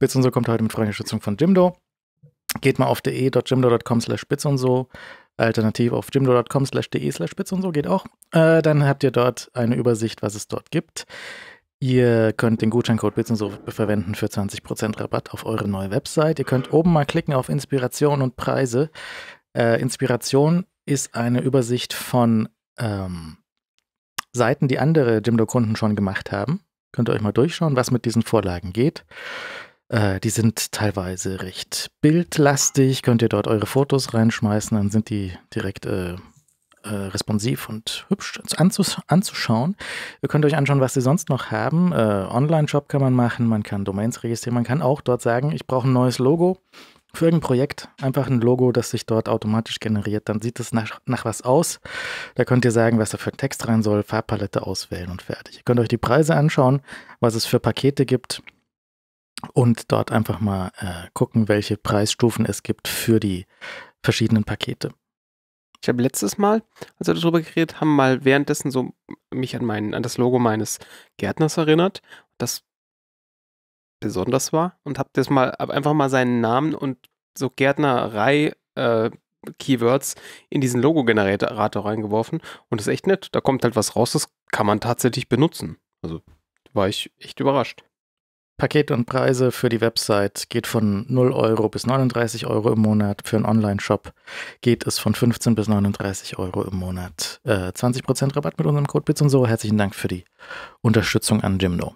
Bits und so kommt heute mit freundlicher Unterstützung von Jimdo. Geht mal auf de.jimdo.com slash bits und so. Alternativ auf jimdo.com slash de slash bits und so geht auch. Äh, dann habt ihr dort eine Übersicht, was es dort gibt. Ihr könnt den Gutscheincode Bits und so verwenden für 20% Rabatt auf eure neue Website. Ihr könnt oben mal klicken auf Inspiration und Preise. Äh, Inspiration ist eine Übersicht von ähm, Seiten, die andere Jimdo-Kunden schon gemacht haben. Könnt ihr euch mal durchschauen, was mit diesen Vorlagen geht. Äh, die sind teilweise recht bildlastig. Könnt ihr dort eure Fotos reinschmeißen, dann sind die direkt äh, äh, responsiv und hübsch anzus anzuschauen. Ihr könnt euch anschauen, was sie sonst noch haben. Äh, Online-Shop kann man machen, man kann Domains registrieren, man kann auch dort sagen, ich brauche ein neues Logo für irgendein Projekt. Einfach ein Logo, das sich dort automatisch generiert. Dann sieht es nach, nach was aus. Da könnt ihr sagen, was da für ein Text rein soll, Farbpalette auswählen und fertig. Ihr könnt euch die Preise anschauen, was es für Pakete gibt und dort einfach mal äh, gucken, welche Preisstufen es gibt für die verschiedenen Pakete. Ich habe letztes Mal, als wir darüber geredet haben, mal währenddessen so mich an, mein, an das Logo meines Gärtners erinnert, das besonders war und habe das mal hab einfach mal seinen Namen und so Gärtnerei äh, Keywords in diesen Logo-Generator reingeworfen und das ist echt nett. Da kommt halt was raus, das kann man tatsächlich benutzen. Also war ich echt überrascht. Pakete und Preise für die Website geht von 0 Euro bis 39 Euro im Monat. Für einen Online-Shop geht es von 15 bis 39 Euro im Monat. Äh, 20% Rabatt mit unserem Code BITS und so. Herzlichen Dank für die Unterstützung an Jimdo.